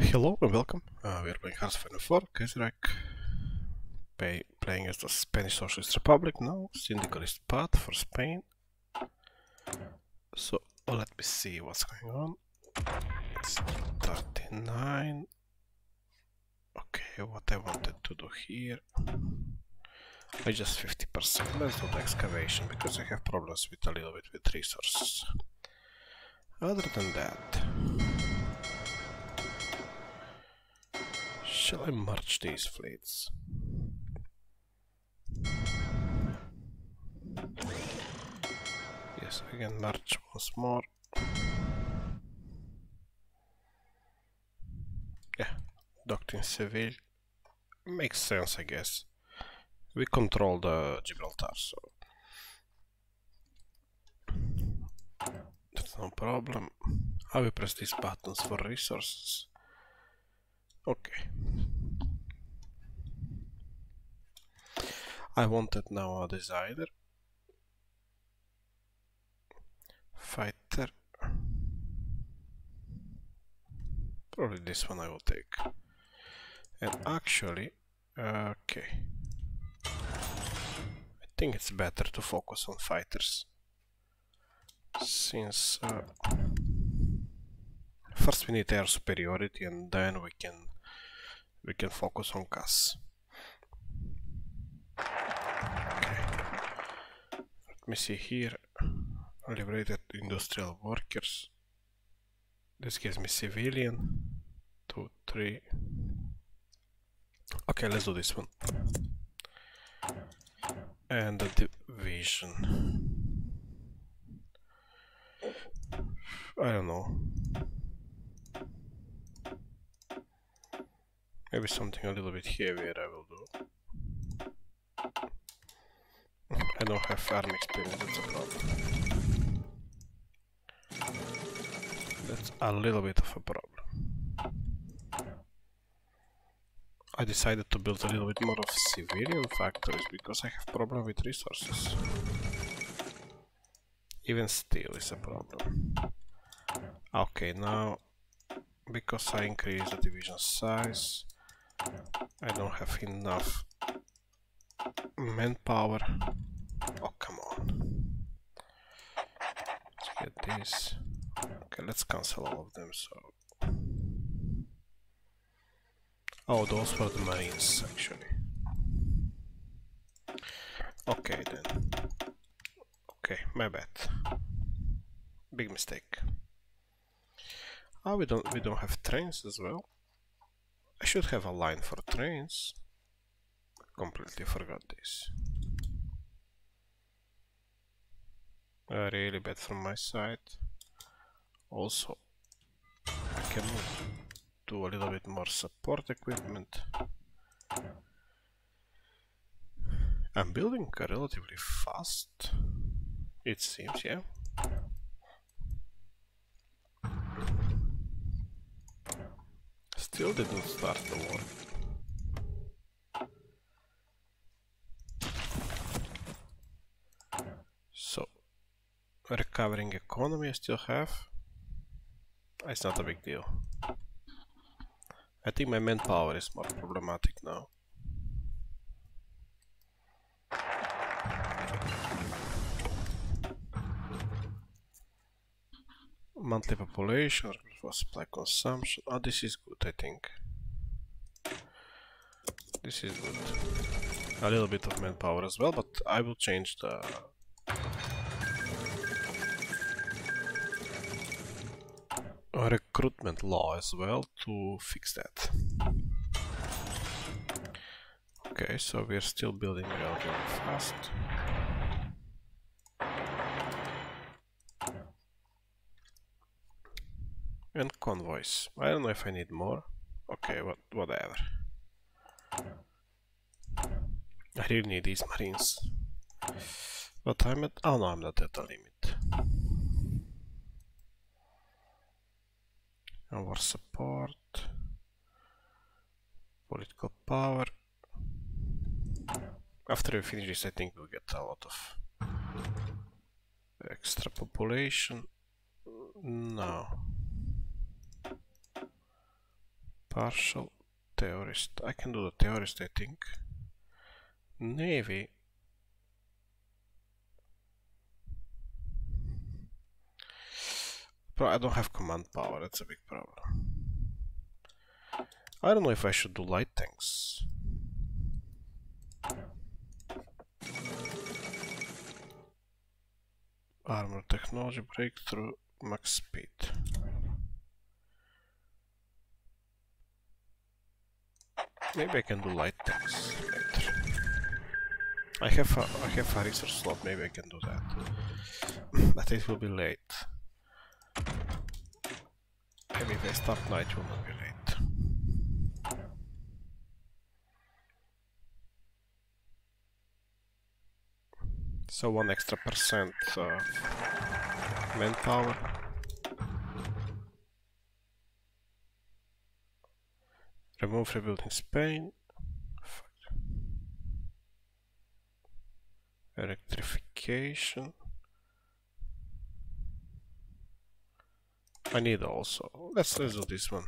hello and welcome. Uh, we are playing Hearts of Iron 4, Kaiserreich. Pay, playing as the Spanish Socialist Republic now, syndicalist path for Spain. So let me see what's going on. It's 39. Okay, what I wanted to do here. I just 50%. Let's do the excavation because I have problems with a little bit with resources. Other than that, shall I merge these fleets? Yes, I can merge once more. Yeah, docked in Seville. Makes sense, I guess. We control the Gibraltar, so that's no problem. I will press these buttons for resources. Okay. I wanted now a designer. Fighter. Probably this one I will take. And actually, okay. I think it's better to focus on fighters. Since uh, first we need air superiority and then we can we can focus on CAS. Okay. Let me see here. Liberated industrial workers. This gives me civilian. Two, three. Okay, let's do this one. And the division. I don't know. Maybe something a little bit heavier I will do. I don't have farm experience, that's a problem. That's a little bit of a problem. I decided to build a little bit more of civilian factories because I have problem with resources. Even steel is a problem. Okay, now because I increase the division size, I don't have enough manpower. Oh, come on. Let's get this. Okay, let's cancel all of them, so... Oh, those were the marines, actually. Okay, then. Okay, my bad. Big mistake. Oh, we don't we don't have trains as well. I should have a line for trains. Completely forgot this. Uh, really bad from my side. Also, I can move. do a little bit more support equipment. I'm building relatively fast, it seems, yeah. Still didn't start the war. So, recovering economy I still have. It's not a big deal. I think my manpower is more problematic now. Monthly population, for supply consumption. Oh, this is good, I think. This is good. A little bit of manpower as well, but I will change the recruitment law as well to fix that. Okay, so we're still building relatively fast. And convoys. I don't know if I need more. Okay, what, whatever. I really need these marines. But I'm at... Oh no, I'm not at the limit. Our support. Political power. After we finish this, I think we'll get a lot of extra population. No. Partial theorist. I can do the theorist, I think. Navy. But I don't have command power, that's a big problem. I don't know if I should do light tanks. Armor technology breakthrough max speed. Maybe I can do light tanks later. I have a, I have a research slot, maybe I can do that. but it will be late. Maybe if I start night, it will not be late. So one extra percent of manpower. Remove rebuilding Spain. Electrification. I need also. Let's let's do this one.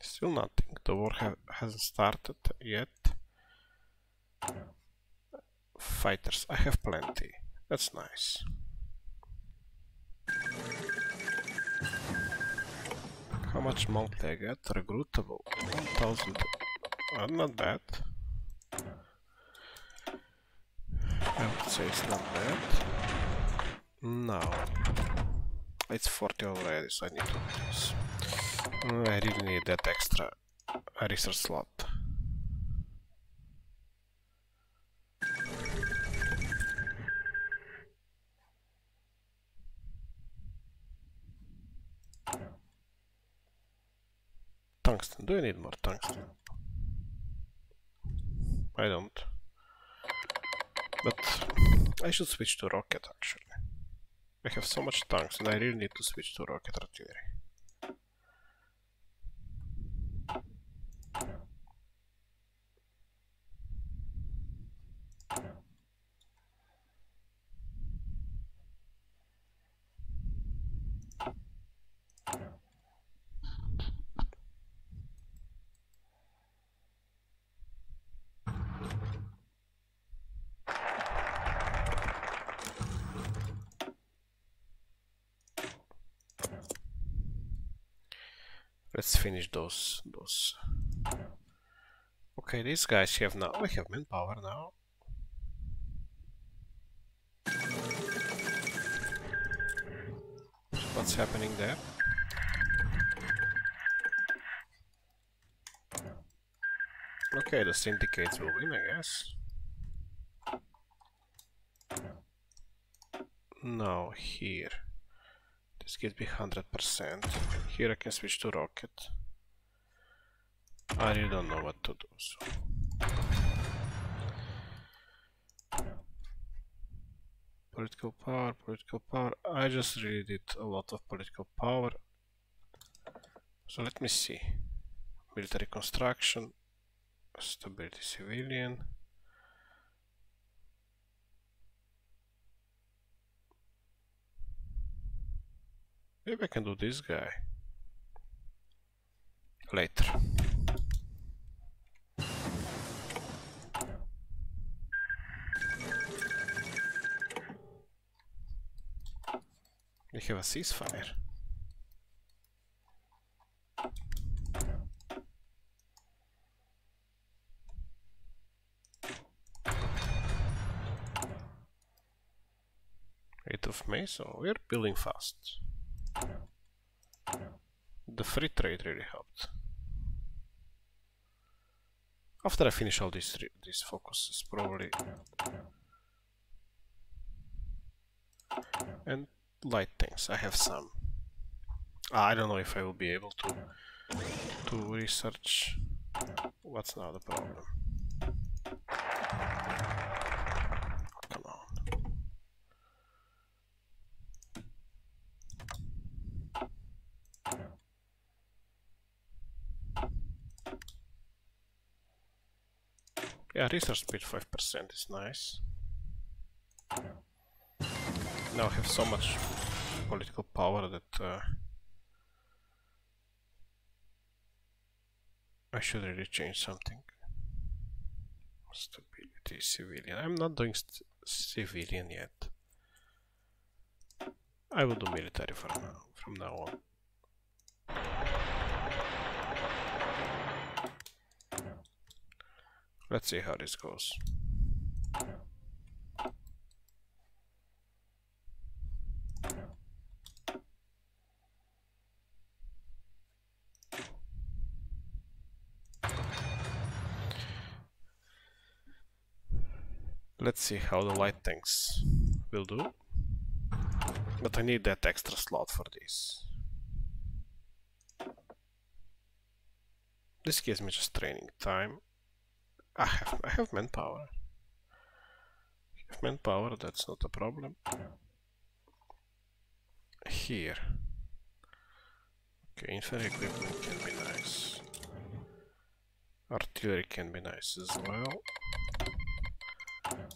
Still nothing. The war ha hasn't started yet. Fighters. I have plenty. That's nice. Much monthly I get? Recruitable. 1000. Uh, not bad. I would say it's not bad. No. It's 40 already, so I need to do this. Mm, I really need that extra research slot. Tungsten. Do you need more tungsten? I don't. But I should switch to rocket actually. I have so much tanks and I really need to switch to rocket artillery. Let's finish those those. Okay, these guys have now we have manpower now. What's happening there? Okay, the syndicates will win, I guess. No, here. This gives me 100%. Here I can switch to rocket. I really don't know what to do, so... Political power, political power. I just really did a lot of political power. So let me see. Military construction, stability civilian. Maybe I can do this guy. Later. We have a ceasefire. Eighth of May, so we're building fast. The free trade really helped. After I finish all these these focuses, probably. And light things, I have some. Ah, I don't know if I will be able to to research. What's now the problem? Yeah, research speed 5% is nice. Now I have so much political power that uh, I should really change something. Stability, civilian. I'm not doing civilian yet. I will do military for now, from now on. Let's see how this goes. Let's see how the light tanks will do. But I need that extra slot for this. This gives me just training time. I have I have manpower. I have manpower, that's not a problem. Here. Okay, infantry equipment can be nice. Artillery can be nice as well.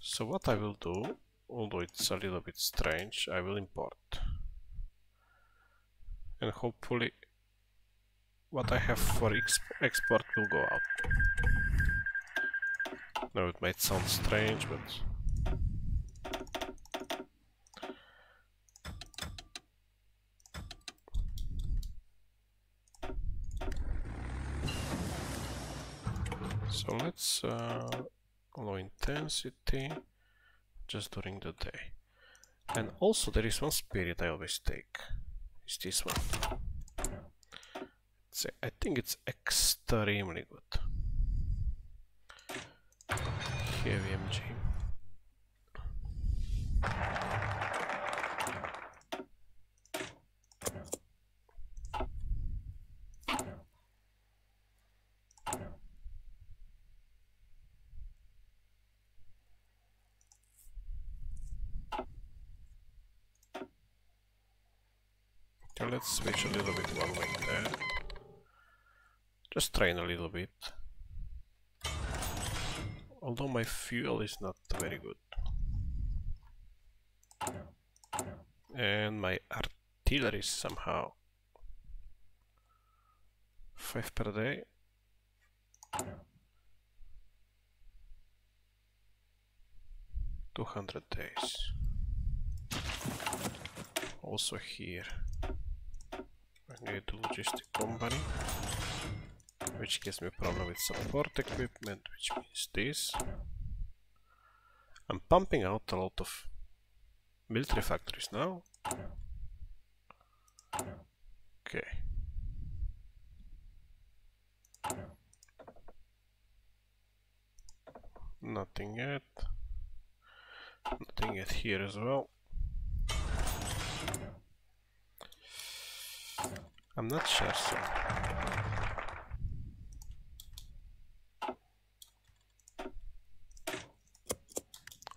So what I will do, although it's a little bit strange, I will import. And hopefully what I have for export will go out. Now it might sound strange, but... So let's uh, low intensity just during the day. And also there is one spirit I always take. Is this one. It's, I think it's extremely good. Heavy MG. let's switch a little bit one wing there. Just train a little bit. Although my fuel is not very good. And my artillery is somehow 5 per day. Two hundred days. Also here. I need a logistic company which gives me a problem with support equipment which means this. I'm pumping out a lot of military factories now. Okay. Nothing yet. Nothing yet here as well. I'm not sure, so.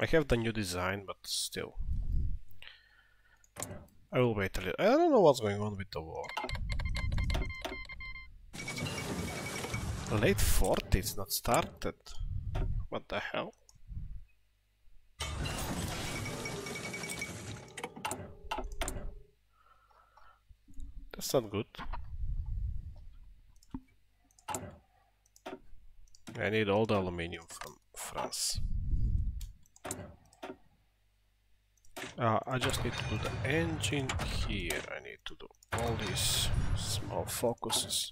I have the new design, but still. I will wait a little. I don't know what's going on with the war. Late 40, it's not started. What the hell? That's not good. I need all the aluminium from France. Uh, I just need to do the engine here. I need to do all these small focuses.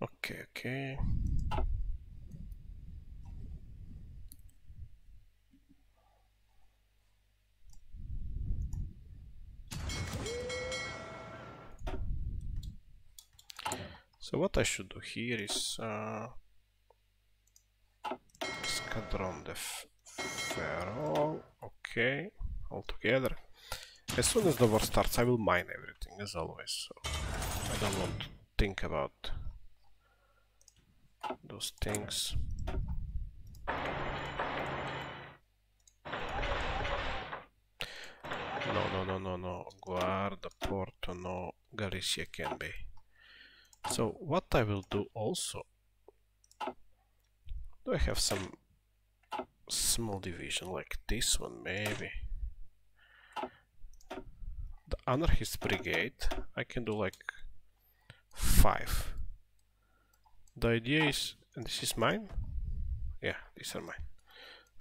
Okay, okay. So what I should do here is uh, Scadron de Okay, all together. As soon as the war starts I will mine everything as always, so I don't want to think about those things. No, no, no, no, no, Guarda, Porto, no, Galicia can be. So what I will do also, do I have some small division like this one maybe? The anarchist brigade, I can do like five. The idea is, and this is mine? Yeah, these are mine.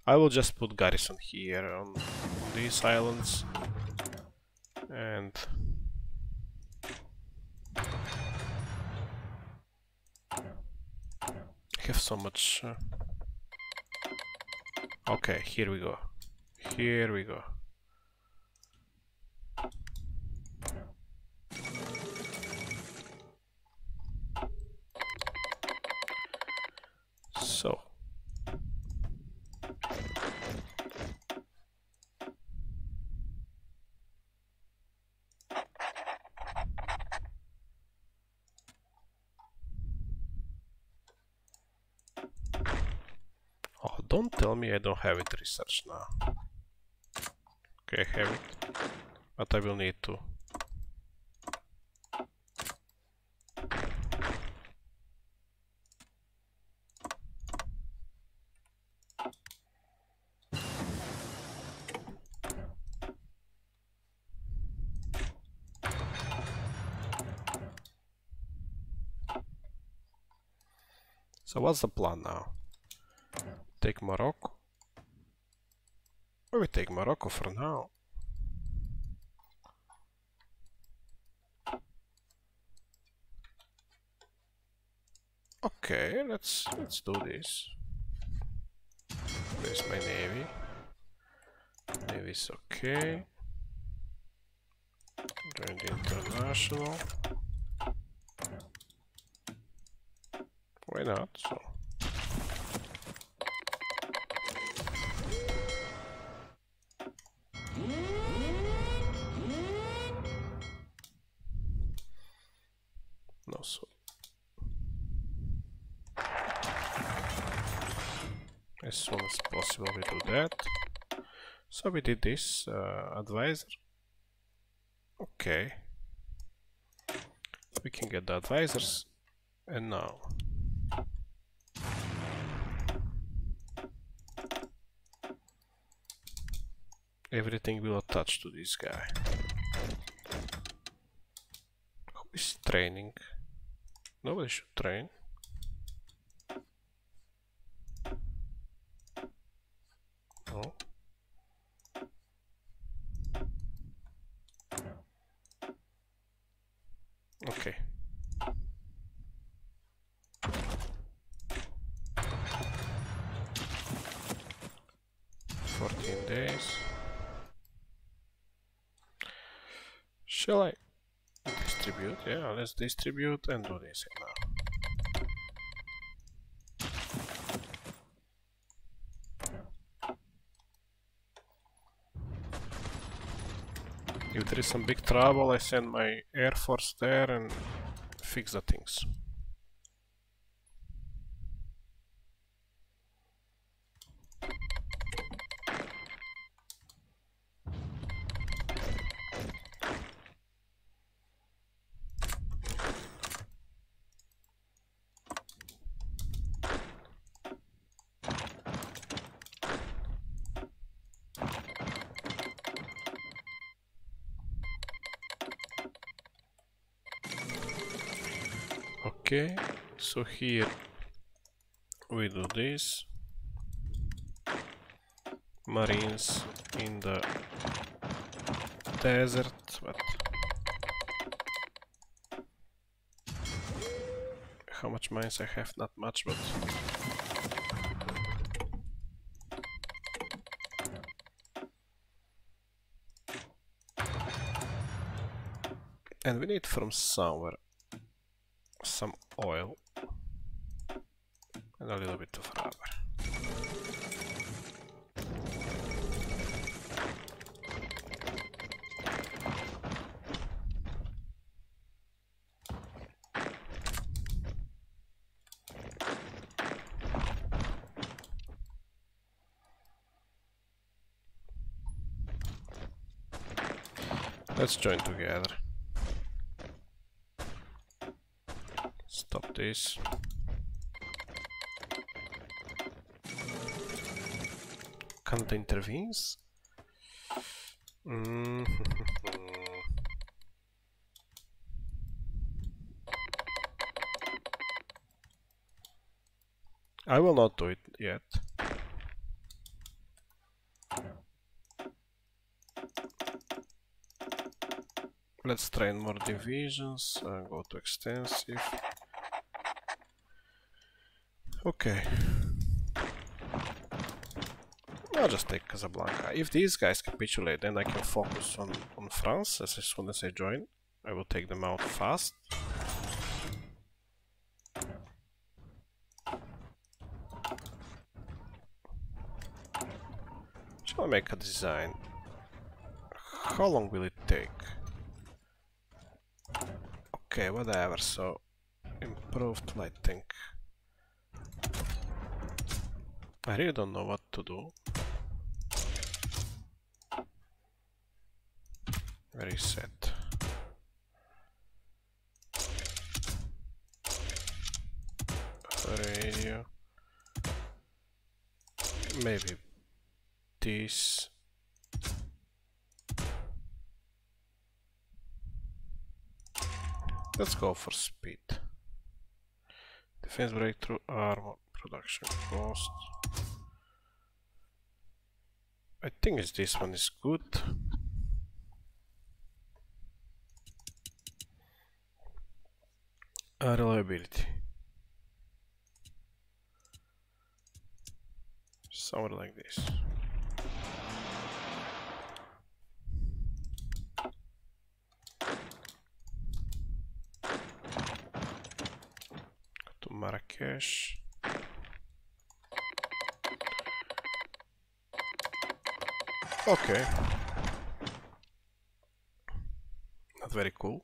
I will just put garrison here on, these islands and I have so much uh, okay here we go. Here we go so Oh, don't tell me I don't have it researched now. Okay, I have it. But I will need to. So what's the plan now? Take Morocco. Or we take Morocco for now. Okay, let's let's do this. Where's my navy? Navy's okay. Join the international. Why not? So so we did this uh, advisor. Okay. We can get the advisors. And now. Everything will attach to this guy. Who is training? Nobody should train. No 15 days. Shall I distribute? Yeah, let's distribute and do this now. If there is some big trouble, I send my air force there and fix the things. Okay, so here we do this. Marines in the desert, but how much mines I have? Not much, but and we need from somewhere some oil and a little bit of rubber. Let's join together. this. Canada intervenes. Mm. Mm-hmm. I will not do it yet. Let's train more divisions, and go to extensive. Okay. I'll just take Casablanca. If these guys capitulate, then I can focus on, on France as soon as I join. I will take them out fast. Shall I make a design? How long will it take? Okay, whatever, so improved lighting. I really don't know what to do. Reset. Radio. Maybe this. Let's go for speed. Defense breakthrough armor production cost. I think it's this one is good. Uh, reliability. Somewhere like this. to Marrakesh. Okay. Not very cool.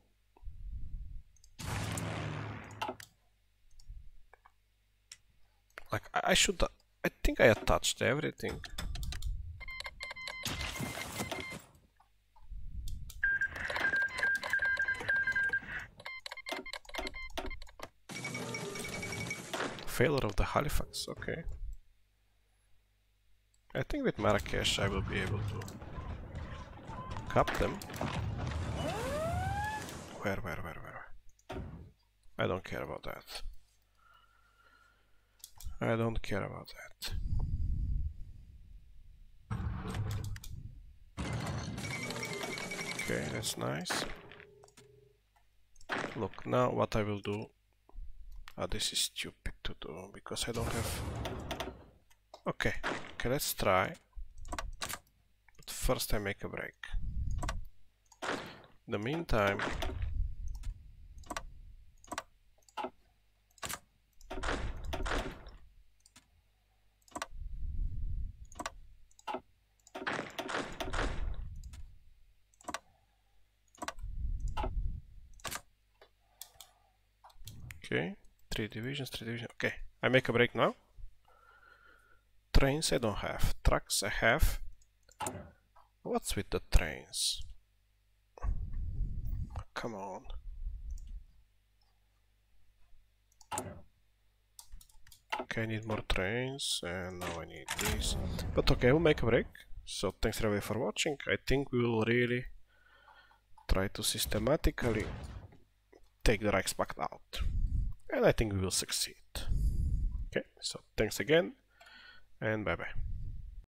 Like, I, should... I think I attached everything. Failure of the Halifax, okay. I think with Marrakesh I will be able to cap them. Where, where, where, where? I don't care about that. I don't care about that. Okay, that's nice. Look, now what I will do... Ah, this is stupid to do, because I don't have... Okay, okay, let's try. But first I make a break. In the meantime, Okay, three divisions, three divisions. Okay, I make a break now. Trains I don't have. Trucks I have. What's with the trains? Come on. Okay, I need more trains, and now I need these. But okay, we'll make a break. So thanks everybody for watching. I think we will really try to systematically take the Reichspakt out and I think we will succeed. Okay, so thanks again and bye bye.